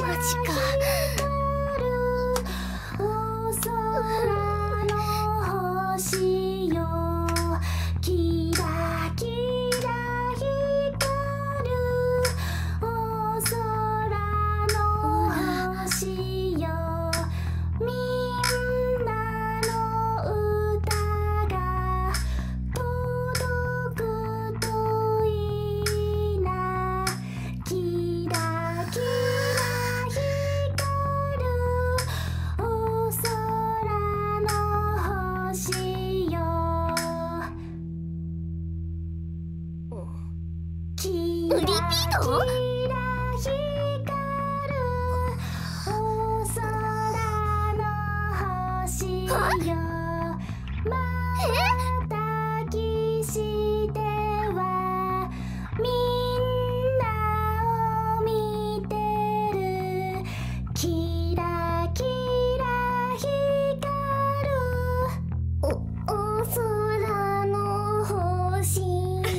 マジか。リピートしっ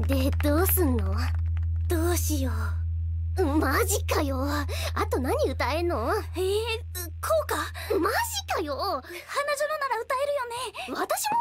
でどうすんの？どうしよう。マジかよ。あと何歌えんの？えー、こうか？マジかよ。花園なら歌えるよね。私も？